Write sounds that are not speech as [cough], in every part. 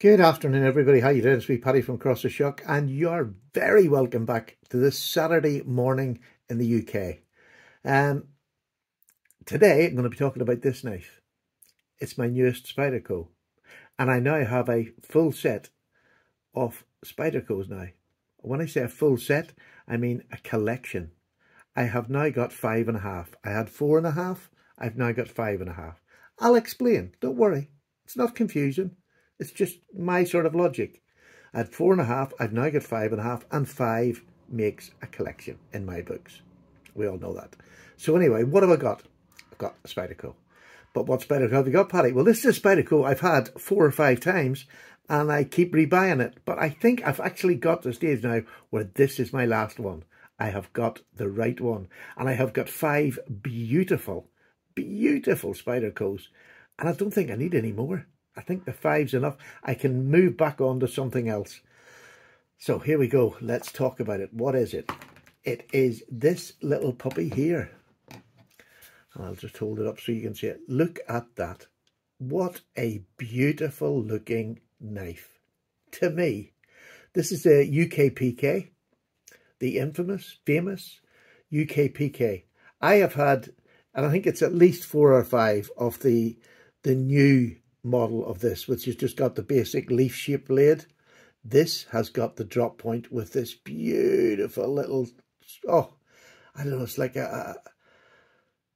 Good afternoon, everybody. How you doing? It's me, Paddy from Cross the Shock, and you're very welcome back to this Saturday morning in the UK. Um, today, I'm going to be talking about this knife. It's my newest Spyderco, and I now have a full set of Spydercos now. When I say a full set, I mean a collection. I have now got five and a half. I had four and a half. I've now got five and a half. I'll explain. Don't worry. It's not confusing. It's just my sort of logic. I had four and a half, I've now got five and a half, and five makes a collection in my books. We all know that. So anyway, what have I got? I've got a Spyderco. But what Spyderco have you got, Paddy? Well, this is a Spyderco I've had four or five times, and I keep rebuying it. But I think I've actually got to the stage now where this is my last one. I have got the right one. And I have got five beautiful, beautiful Spydercos. And I don't think I need any more. I think the five's enough. I can move back on to something else. So here we go. Let's talk about it. What is it? It is this little puppy here. I'll just hold it up so you can see it. Look at that. What a beautiful looking knife. To me, this is a UKPK, the infamous, famous UKPK. I have had, and I think it's at least four or five of the the new model of this, which has just got the basic leaf shape blade. This has got the drop point with this beautiful little, oh, I don't know, it's like a,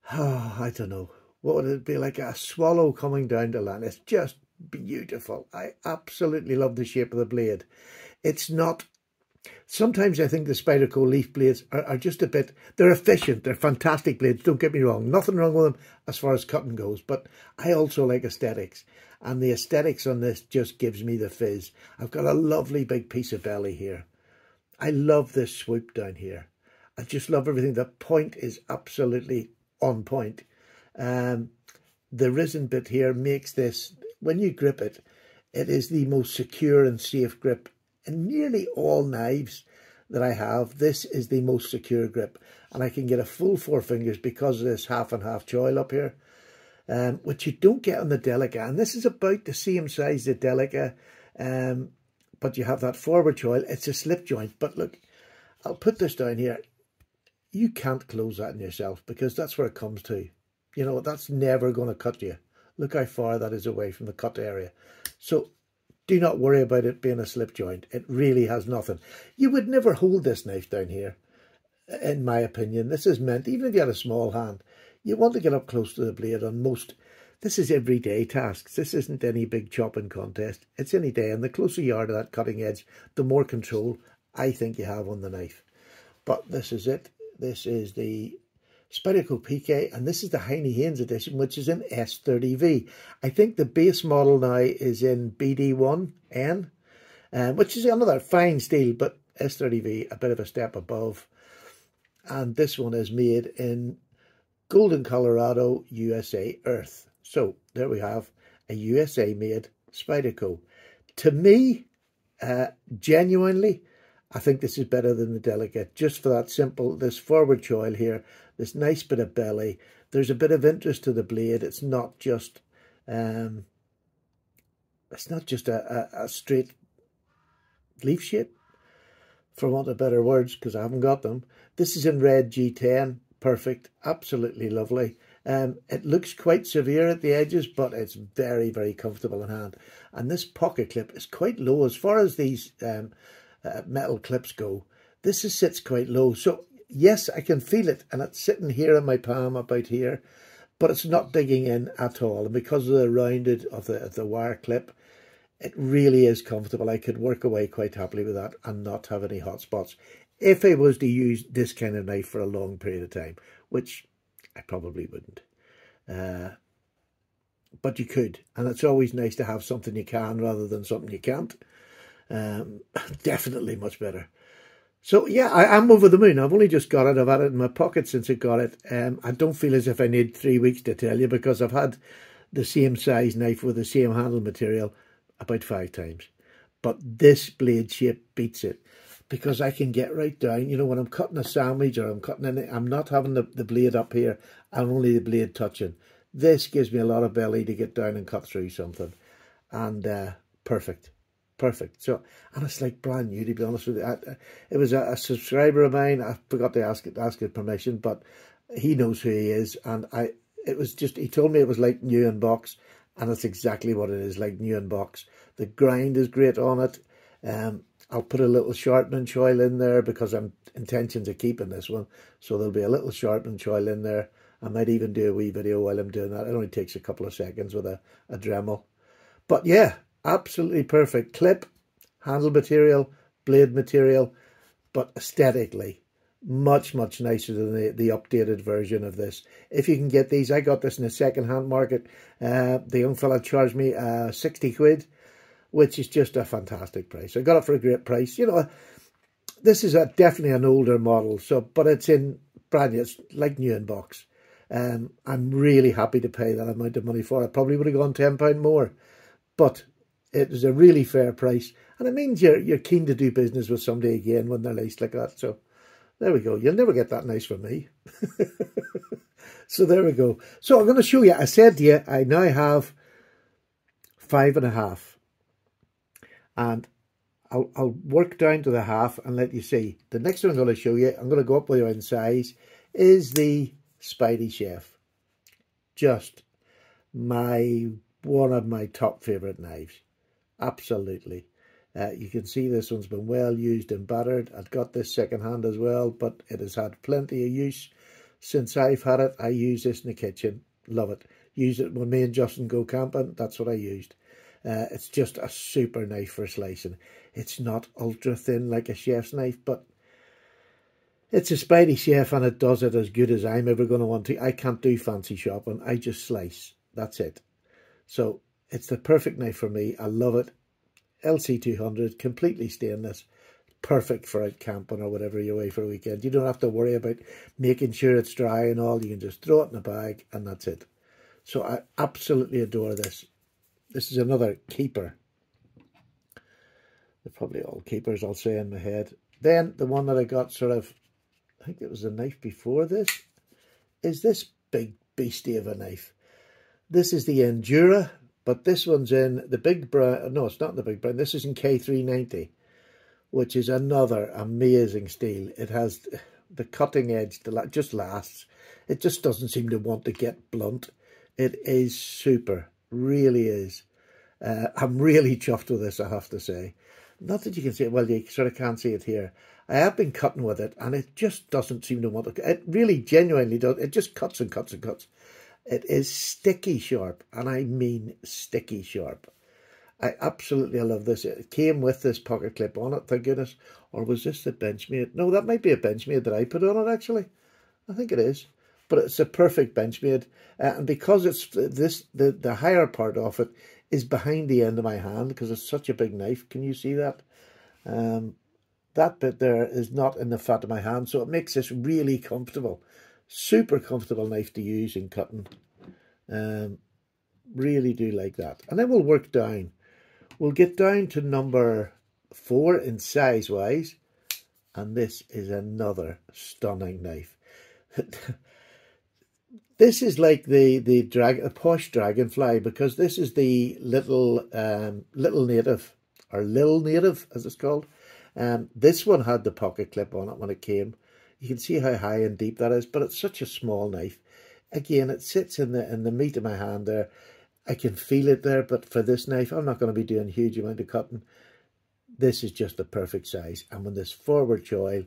a oh, [sighs] I don't know, what would it be like a swallow coming down to land? It's just beautiful. I absolutely love the shape of the blade. It's not Sometimes I think the Spyderco leaf blades are, are, just a bit, they're efficient, they're fantastic blades, don't get me wrong. Nothing wrong with them as far as cutting goes, but I also like aesthetics. And the aesthetics on this just gives me the fizz. I've got a lovely big piece of belly here. I love this swoop down here. I just love everything. The point is absolutely on point. Um, the risen bit here makes this, when you grip it, it is the most secure and safe grip in nearly all knives that I have, this is the most secure grip. And I can get a full four fingers because of this half and half choil up here, um, which you don't get on the Delica. And this is about the same size as the Delica, um, but you have that forward choil. It's a slip joint. But look, I'll put this down here. You can't close that in yourself because that's where it comes to. You know, that's never going to cut you. Look how far that is away from the cut area. So do not worry about it being a slip joint. It really has nothing. You would never hold this knife down here, in my opinion. This is meant, even if you had a small hand, you want to get up close to the blade on most. This is everyday tasks. This isn't any big chopping contest. It's any day. And the closer you are to that cutting edge, the more control I think you have on the knife. But this is it. This is the Spyderco PK, and this is the Heinnie Haynes edition, which is in S30V. I think the base model now is in BD1N, uh, which is another fine steel, but S30V, a bit of a step above. And this one is made in Golden, Colorado, USA Earth. So there we have a USA-made Spyderco. To me, uh, genuinely, I think this is better than the Delica, just for that simple, this forward choil here, this nice bit of belly. There's a bit of interest to the blade. It's not just, um, it's not just a, a, a straight leaf shape, for want of better words, because I haven't got them. This is in red G10, perfect, absolutely lovely. Um, it looks quite severe at the edges, but it's very, very comfortable in hand. And this pocket clip is quite low as far as these um, uh, metal clips go. This is, sits quite low. So yes, I can feel it and it's sitting here in my palm about here, but it's not digging in at all. And because of the rounded of the, of the wire clip, it really is comfortable. I could work away quite happily with that and not have any hot spots. If I was to use this kind of knife for a long period of time, which I probably wouldn't. Uh, but you could. And it's always nice to have something you can rather than something you can't. Um, [coughs] definitely much better. So yeah, I, am over the moon. I've only just got it. I've had it in my pocket since I got it. Um, I don't feel as if I need three weeks to tell you because I've had the same size knife with the same handle material about five times. But this blade shape beats it because I can get right down. You know, when I'm cutting a sandwich or I'm cutting any, I'm not having the, the blade up here. I'm only the blade touching. This gives me a lot of belly to get down and cut through something. And uh, perfect perfect. So, and it's like brand new, to be honest with you. I, it was a, a, subscriber of mine. I forgot to ask it ask his permission, but he knows who he is. And I, it was just, he told me it was like new in box. And it's exactly what it is, like new in box. The grind is great on it. Um, I'll put a little sharpening oil in there because I'm intentions of keeping this one. So there'll be a little sharpening oil in there. I might even do a wee video while I'm doing that. It only takes a couple of seconds with a, a Dremel. But yeah, absolutely perfect. Clip, handle material, blade material, but aesthetically, much, much nicer than the, the updated version of this. If you can get these, I got this in a second-hand market. Uh, the young fella charged me uh, 60 quid, which is just a fantastic price. I got it for a great price. You know, this is a, definitely an older model, so but it's in brand new. It's like new in box. Um, I'm really happy to pay that amount of money for it. Probably would have gone £10 more. But it was a really fair price. And it means you're, you're keen to do business with somebody again when they're nice like that. So there we go. You'll never get that nice from me. [laughs] so there we go. So I'm going to show you. I said to you, I now have five and a half. And I'll, I'll work down to the half and let you see. The next one I'm going to show you, I'm going to go up with you in size, is the Spidey Chef. Just my one of my top favourite knives. Absolutely. Uh, you can see this one's been well used and battered. I've got this second hand as well, but it has had plenty of use since I've had it. I use this in the kitchen. Love it. Use it when me and Justin go camping. That's what I used. Uh, it's just a super knife for slicing. It's not ultra thin like a chef's knife, but it's a Spidey chef and it does it as good as I'm ever going to want to. I can't do fancy shopping. I just slice. That's it. So it's the perfect knife for me. I love it. LC200, completely stainless. Perfect for out camping or whatever you're away for a weekend. You don't have to worry about making sure it's dry and all. You can just throw it in a bag and that's it. So I absolutely adore this. This is another keeper. They're probably all keepers, I'll say in my head. Then the one that I got sort of, I think it was a knife before this, is this big beastie of a knife. This is the Endura, but this one's in the big brown. No, it's not the big brown. This is in K390, which is another amazing steel. It has the cutting edge, that just lasts. It just doesn't seem to want to get blunt. It is super, really is. Uh, I'm really [laughs] chuffed with this, I have to say. Not that you can see it, well, you sort of can't see it here. I have been cutting with it, and it just doesn't seem to want to. It really genuinely does. It just cuts and cuts and cuts. It is sticky sharp, and I mean sticky sharp. I absolutely love this. It came with this pocket clip on it, thank goodness. Or was this the Benchmade? No, that might be a Benchmade that I put on it, actually. I think it is. But it's a perfect Benchmade. Uh, and because it's this, the, the higher part of it is behind the end of my hand, because it's such a big knife. Can you see that? Um, that bit there is not in the fat of my hand, so it makes this really comfortable. Super comfortable knife to use in cutting. Um, really do like that. And then we'll work down. We'll get down to number four in size-wise. And this is another stunning knife. [laughs] this is like the the drag the posh dragonfly because this is the little um, little native or lil native as it's called. Um, this one had the pocket clip on it when it came. You can see how high and deep that is, but it's such a small knife. Again, it sits in the in the meat of my hand there. I can feel it there, but for this knife, I'm not going to be doing huge amount of cutting. This is just the perfect size. And when this forward choil,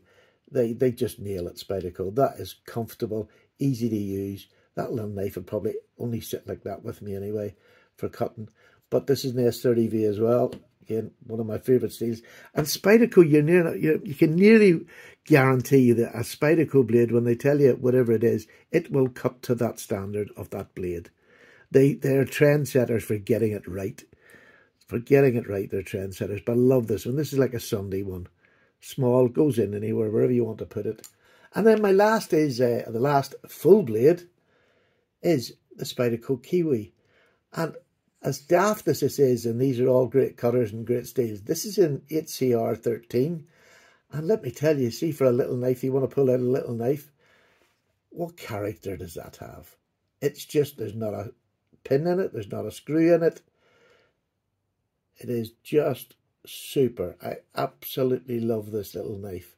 they, they just nail it, Spyderco. That is comfortable, easy to use. That little knife would probably only sit like that with me anyway for cutting. But this is an S30V as well. Again, one of my favourite steels. And Spyderco, you, you can nearly guarantee that a Spyderco blade, when they tell you whatever it is, it will cut to that standard of that blade. They, they're trendsetters for getting it right. For getting it right, they're trendsetters. But I love this one. This is like a Sunday one. Small, goes in anywhere, wherever you want to put it. And then my last is, uh, the last full blade is the Spyderco Kiwi. And as daft as this is, and these are all great cutters and great steels, this is in 8CR13. And let me tell you, see, for a little knife, you want to pull out a little knife, what character does that have? It's just, there's not a pin in it, there's not a screw in it. It is just super. I absolutely love this little knife.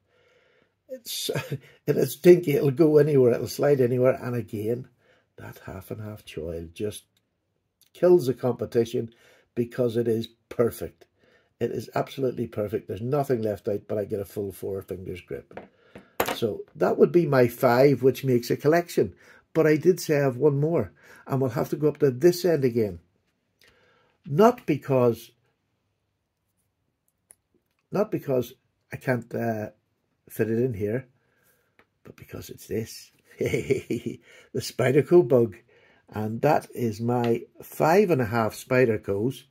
It's [laughs] it's dinky. It'll go anywhere. It'll slide anywhere. And again, that half and half choil just kills the competition because it is perfect. It is absolutely perfect. There's nothing left out, but I get a full four fingers grip. So that would be my five, which makes a collection. But I did say I have one more, and we'll have to go up to this end again. Not because, not because I can't uh, fit it in here, but because it's this. [laughs] the Spyderco bug. And that is my five and a half Spydercos.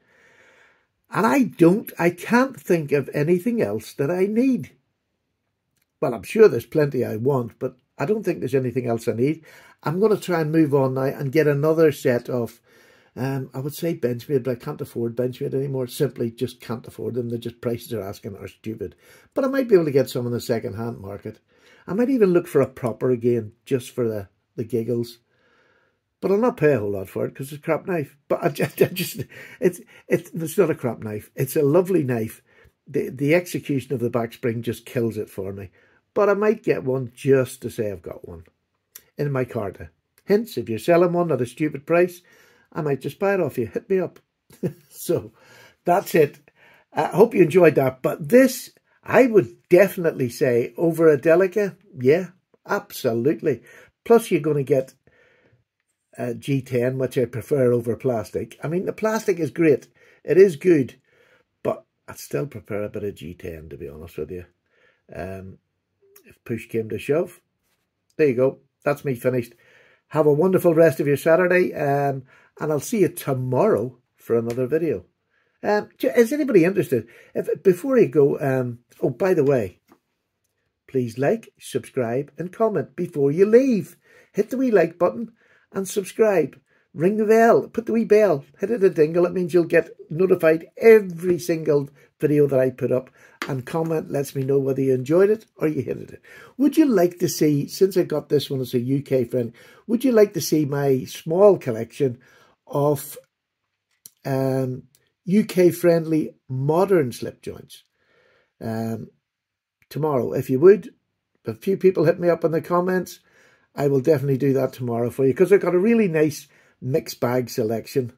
And I don't, I can't think of anything else that I need. Well, I'm sure there's plenty I want, but I don't think there's anything else I need. I'm going to try and move on now and get another set of, um, I would say Benchmade, but I can't afford Benchmade anymore. Simply just can't afford them. The just prices are asking are stupid. But I might be able to get some in the second-hand market. I might even look for a proper again, just for the, the giggles. But I'll not pay a whole lot for it because it's a crap knife. But I just, [laughs] I just it's, it's, it's not a crap knife. It's a lovely knife. The, the execution of the back spring just kills it for me. But I might get one just to say I've got one in my Carta. Hence, if you're selling one at a stupid price, I might just buy it off you. Hit me up. [laughs] so that's it. I hope you enjoyed that. But this, I would definitely say over a Delica. Yeah, absolutely. Plus, you're going to get a G10, which I prefer over plastic. I mean, the plastic is great. It is good. But I'd still prefer a bit of G10, to be honest with you. Um, if push came to shove. There you go. That's me finished. Have a wonderful rest of your Saturday. Um, and I'll see you tomorrow for another video. Um, is anybody interested? If Before you go, um, oh, by the way, please like, subscribe and comment before you leave. Hit the wee like button and subscribe. Ring the bell, put the wee bell, hit it a dingle. It means you'll get notified every single video that I put up. And comment lets me know whether you enjoyed it or you hated it. Would you like to see, since I got this one as a UK friend, would you like to see my small collection of um, UK-friendly modern slip joints? Um, tomorrow, if you would, a few people hit me up in the comments. I will definitely do that tomorrow for you because I've got a really nice mixed bag selection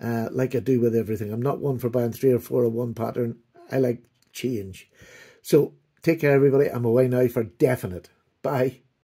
uh, like I do with everything. I'm not one for buying three or four of one pattern. I like change. So take care, everybody. I'm away now for definite. Bye.